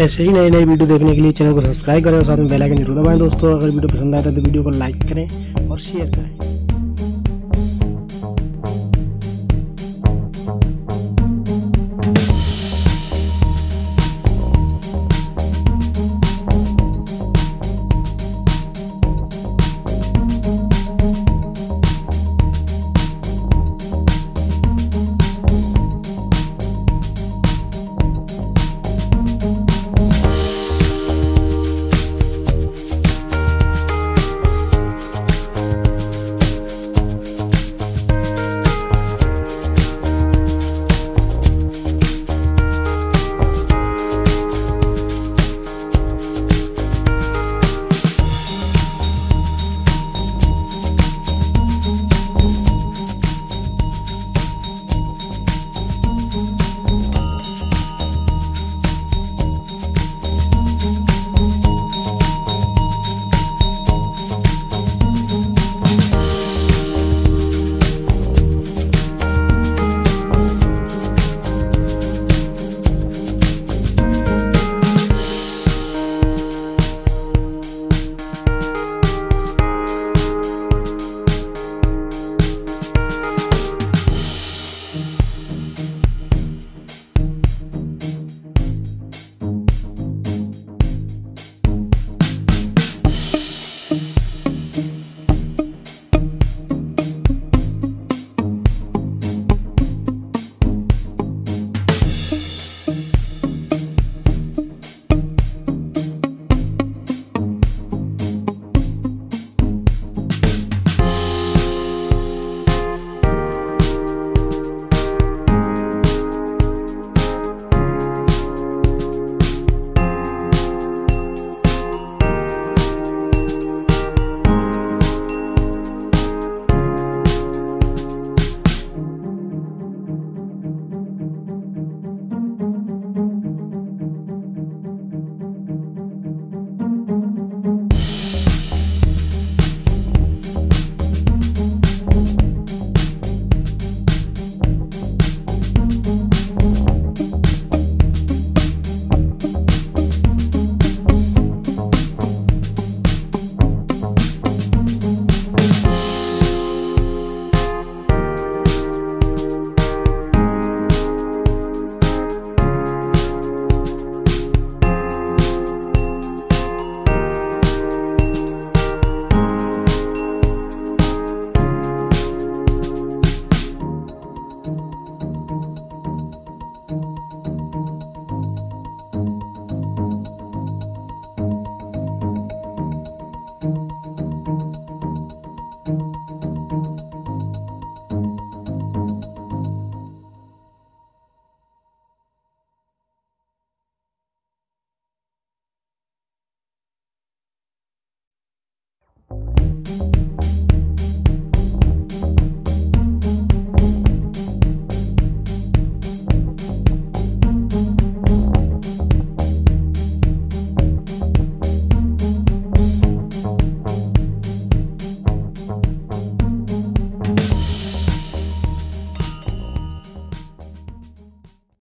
ऐसे ही नए नए वीडियो देखने के लिए चैनल को सब्सक्राइब करें और साथ में बेल आइकन ज़रूर दबाएँ। दोस्तों, अगर वीडियो पसंद आता है तो वीडियो को लाइक करें और शेयर करें।